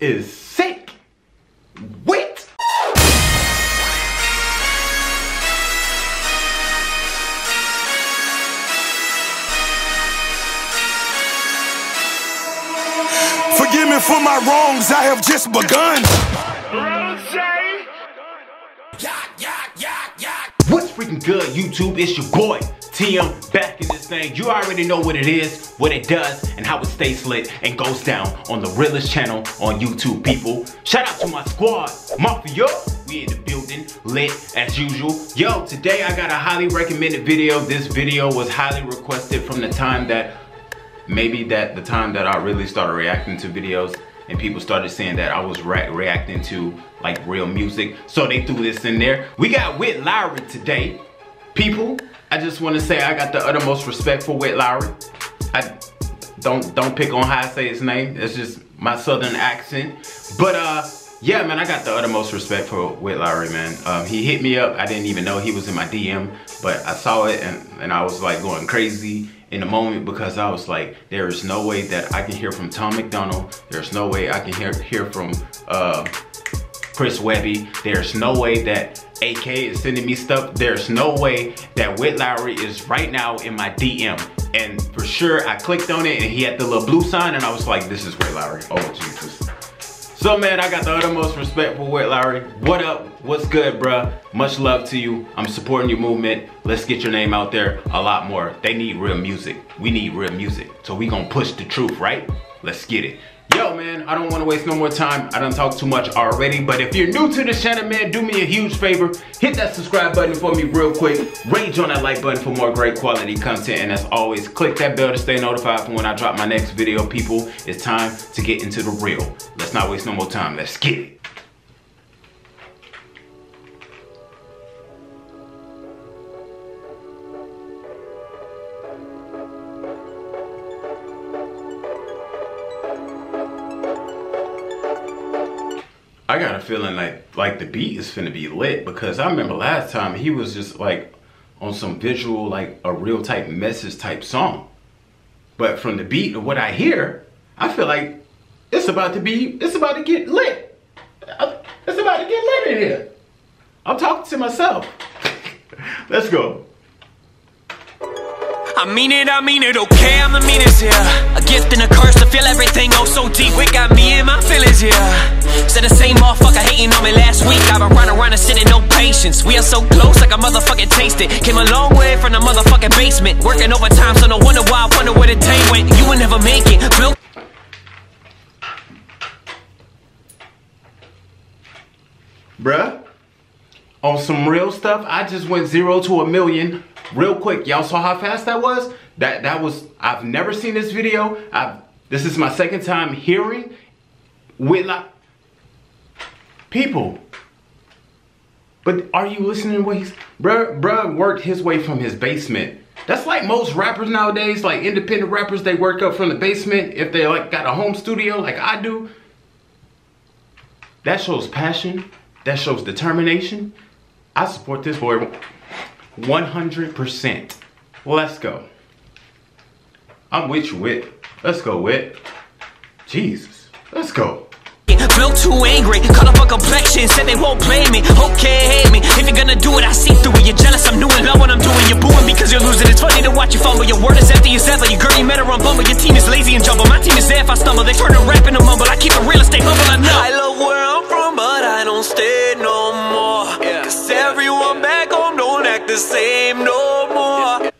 is sick. Witt. Forgive me for my wrongs, I have just begun. What's freaking good, YouTube? It's your boy, TM, back in this thing. You already know what it is, what it does, and how it stays lit and goes down on the realest channel on YouTube, people. Shout out to my squad, Mafia. We in the building, lit as usual. Yo, today I got a highly recommended video. This video was highly requested from the time that, maybe that the time that I really started reacting to videos and people started saying that I was re reacting to like real music. So they threw this in there. We got Witt Lowry today. People, I just want to say I got the uttermost respect for Witt Lowry. I don't don't pick on how I say his name. It's just my southern accent. But uh yeah, man, I got the uttermost respect for Witt Lowry, man. Um, he hit me up. I didn't even know he was in my DM, but I saw it and, and I was like going crazy in the moment because I was like, there is no way that I can hear from Tom MacDonald. There's no way I can hear, hear from uh, Chris Webby. There's no way that AK is sending me stuff. There's no way that Witt Lowry is right now in my DM. And for sure, I clicked on it and he had the little blue sign and I was like, this is Witt Lowry. Oh, Jesus. So man, I got the uttermost respect for Witt Lowry. What up? What's good, bruh? Much love to you. I'm supporting your movement. Let's get your name out there a lot more. They need real music. We need real music. So we gonna push the truth, right? Let's get it. Yo, man, I don't want to waste no more time. I don't talk too much already, but if you're new to the channel, man, do me a huge favor. Hit that subscribe button for me real quick. Rage on that like button for more great quality content. And as always, click that bell to stay notified for when I drop my next video, people. It's time to get into the real. Let's not waste no more time. Let's get it. I got a feeling like like the beat is finna be lit because I remember last time he was just like on some visual like a real type message type song. But from the beat of what I hear, I feel like it's about to be it's about to get lit. It's about to get lit in here. I'm talking to myself. Let's go. I mean it, I mean it, okay, I'm the meanest here A gift and a curse feel everything oh so deep got me in my feelings here Said the same motherfucker hating on me last week. I've been running around and sitting no patience. We are so close like a motherfucking taste it. Came a long way from the motherfucking basement. Working overtime so no wonder why I wonder where the day went. You never make it, Bruh, on some real stuff, I just went zero to a million real quick. Y'all saw how fast that was? That that was, I've never seen this video. I've, this is my second time hearing Witt like, people. But are you listening to what he's, bruh, bruh worked his way from his basement. That's like most rappers nowadays, like independent rappers, they work up from the basement if they like got a home studio like I do. That shows passion. That shows determination. I support this boy 100%. Let's go. I'm with you, Witt. Let's go, Witt. Jesus. Let's go. Flow too angry, call up a complexion, said they won't play me. Okay, hate me. If you're gonna do it, I see through it. You're jealous, I'm doing love what I'm doing. You're booing because you're losing. It's funny to watch you fumble. Your word is empty as ever. Your girl, you met her on Bumble. Your team is lazy and jumble. My team is there if I stumble. They turn to rap in a mumble. I keep it real estate humble. I know. I love where I'm from, but I don't stay no more. Cause everyone back home don't act the same no more.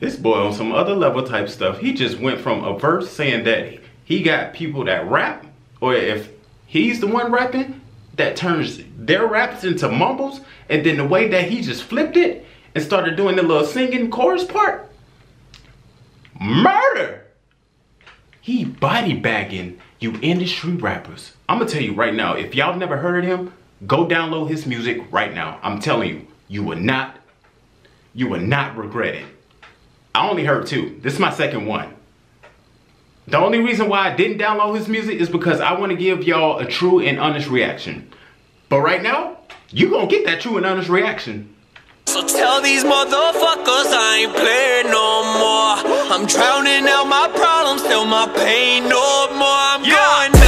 This boy on some other level type stuff, he just went from a verse saying that he got people that rap, or if he's the one rapping, that turns their raps into mumbles, and then the way that he just flipped it and started doing the little singing chorus part, murder. He body bagging you industry rappers. I'm gonna tell you right now, if y'all never heard of him, go download his music right now. I'm telling you, you will not, you will not regret it. I only heard two. This is my second one. The only reason why I didn't download his music is because I want to give y'all a true and honest reaction. But right now, you gonna get that true and honest reaction. So tell these motherfuckers I ain't playing no more. I'm drowning out my problems, still my pain no more. I'm Yeah. going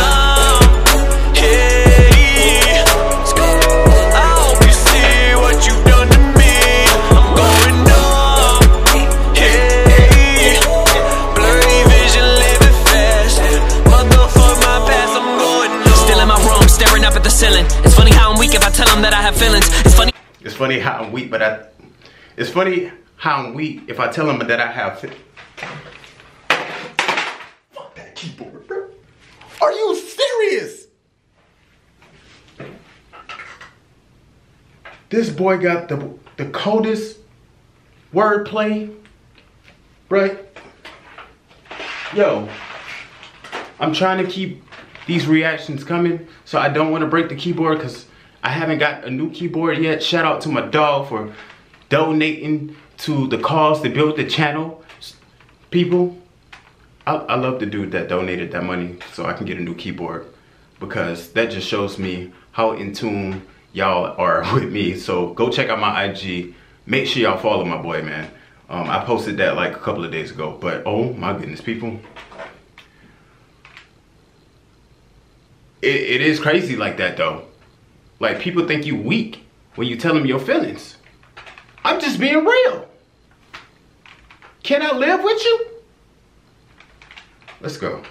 funny how I'm weak, but I. It's funny how I'm weak if I tell them that I have. Fuck that keyboard, bro. Are you serious? This boy got the the coldest wordplay, right? Yo, I'm trying to keep these reactions coming, so I don't want to break the keyboard because I haven't got a new keyboard yet. Shout out to my dog for donating to the cause to build the channel. People, I, I love the dude that donated that money so I can get a new keyboard because that just shows me how in tune y'all are with me. So go check out my IG. Make sure y'all follow my boy, man. Um, I posted that like a couple of days ago, but oh my goodness, people. It, it is crazy like that though. Like people think you weak when you tell them your feelings. I'm just being real. Can I live with you? Let's go.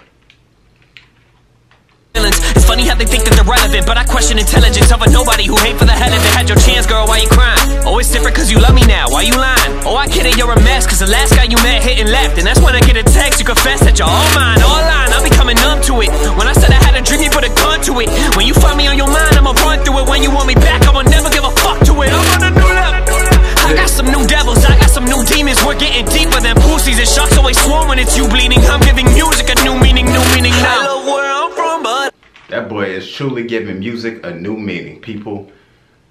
It's funny how they think that they're relevant, but I question intelligence of a nobody who hate for the hell of it. Had your chance, girl, why you crying? Oh, it's different cause you love me now, why you lying? Oh, I get it, you're a mess, cause the last guy you met hit and left. And that's when I get a text, you confess that you're all mine, all line. I'm becoming numb to it. When I When you want me back, I'ma never give a fuck to it. I'm on a new level. I got some new devils, I got some new demons. We're getting deeper than pussies, and sharks always swarm when it's you bleeding. I'm giving music a new meaning, new meaning now. I love where I'm from, but. That boy is truly giving music a new meaning. People,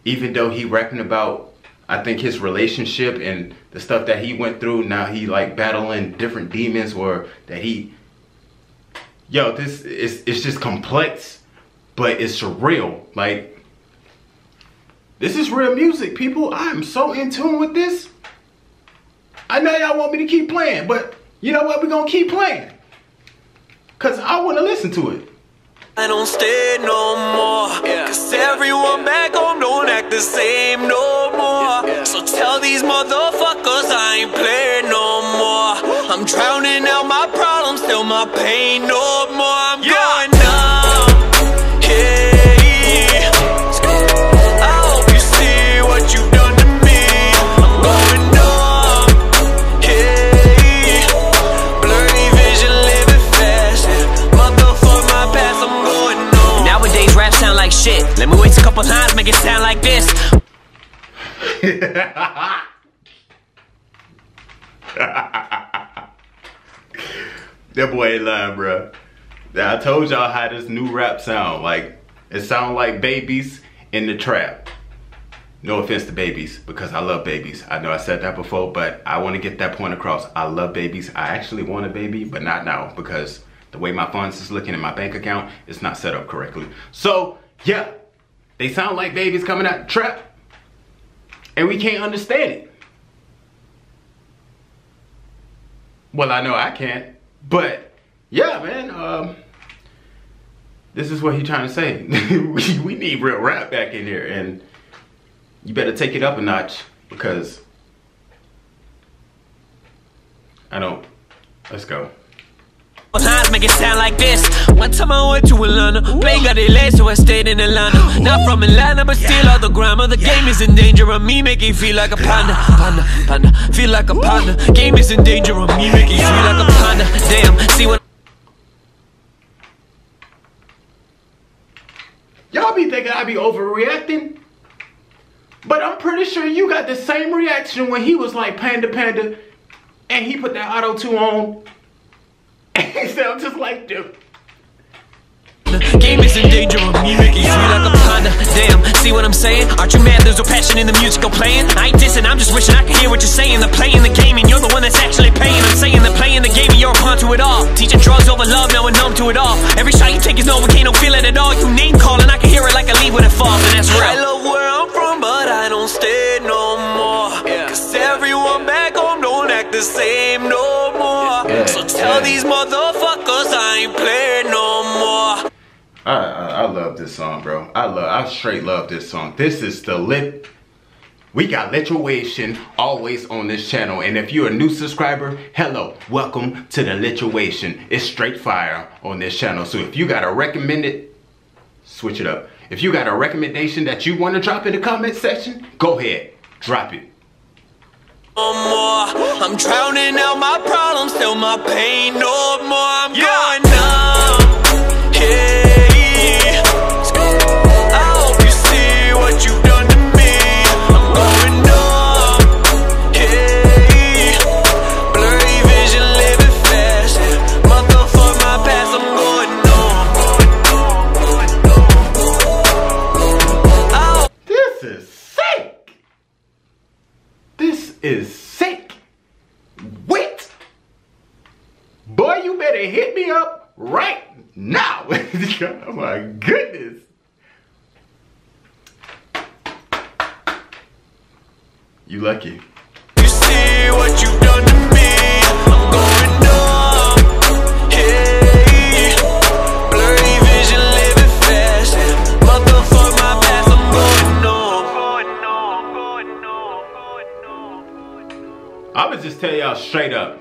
even though he rapping about, I think his relationship and the stuff that he went through, now he like battling different demons or that he, yo, this is, it's just complex, but it's surreal. Like, this is real music, people. I am so in tune with this. I know y'all want me to keep playing, but you know what? We're gonna keep playing. Cause I wanna listen to it. I don't stay no more. Cause everyone back home don't act the same no more. So tell these motherfuckers I ain't playing no more. I'm drowning out my problems, still my pain no more. Let me a couple lines, make it sound like this. That boy ain't lying, bro. I told y'all how this new rap sound. Like, it sound like babies in the trap. No offense to babies, because I love babies. I know I said that before, but I want to get that point across. I love babies. I actually want a baby, but not now, because the way my funds is looking in my bank account, it's not set up correctly. So, yeah, they sound like babies coming out trap, and we can't understand it. Well, I know I can't, but yeah, man. Um, this is what he's trying to say. we need real rap back in here, and you better take it up a notch because I don't. Let's go. Lines make it sound like this. One time I went to Atlanta, plane got delayed, so I stayed in Atlanta. Not from Atlanta, but still all the grammar. The game is in danger of me making feel like a panda, panda, panda. Feel like a panda. Game is in danger of me making feel like a panda. Damn, see what? Y'all be thinking I be overreacting, but I'm pretty sure you got the same reaction when he was like panda panda, and he put that auto tune on, and he just like them. Game is in danger of me making you feel like a panda. Damn, see what I'm saying? Aren't you mad there's no passion in the music I'm playing? I ain't dissing, I'm just wishing I could hear what you're saying. They're playing the game and you're the one that's actually paying. I'm saying they're playing the game and you're a pawn to it all. Teaching drugs over love, now we're numb to it all. Every shot you take is no, we can't no feel it at all. You name calling, I can hear it like a leaf when it falls, and that's real. I love where I'm from, but I don't stay no more. Cause everyone back home don't act the same no more. Yeah, so tell these motherfuckers I ain't playing no more. I, I I love this song, bro. I love I straight love this song. This is the lit. We got lituation always on this channel, and if you're a new subscriber, hello, welcome to the lituation. It's straight fire on this channel. So if you got a recommended, switch it up. If you got a recommendation that you want to drop in the comment section, go ahead, drop it. No more. I'm drowning out my problems, feel my pain no more. I'm going is sick. Wait. Boy, you better hit me up right now. oh my goodness. You lucky. You see what you've done straight up.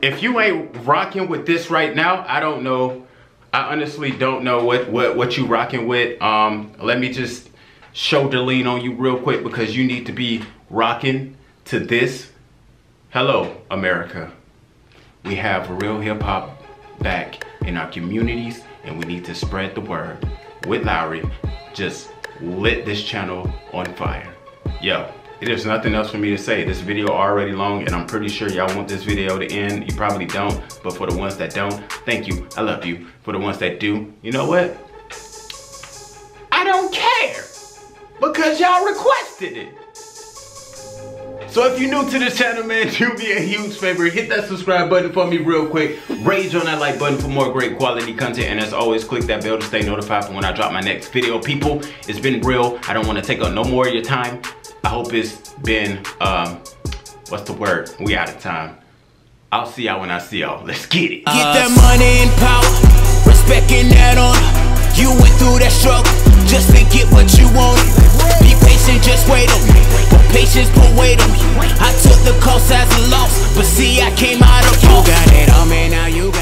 If you ain't rocking with this right now, I don't know. I honestly don't know what what what you rocking with. Um, let me just shoulder lean on you real quick because you need to be rocking to this. Hello, America. We have real hip hop back in our communities, and we need to spread the word. Witt Lowry, just lit this channel on fire. Yo, there's nothing else for me to say. This video already long, and I'm pretty sure y'all want this video to end. You probably don't, but for the ones that don't, thank you. I love you. For the ones that do, you know what? I don't care because y'all requested it. So if you're new to this channel, man, do me a huge favor. Hit that subscribe button for me real quick. Rage on that like button for more great quality content. And as always, click that bell to stay notified for when I drop my next video. People, it's been real. I don't want to take up no more of your time. I hope it's been, um, what's the word? We out of time. I'll see y'all when I see y'all. Let's get it. Get that money and power, respecting that honor. You went through that struggle just to get what you wanted. Be patient, just wait on me. Put patience, put weight on me. I took the cost as a loss, but see, I came out of You got it on me, now you got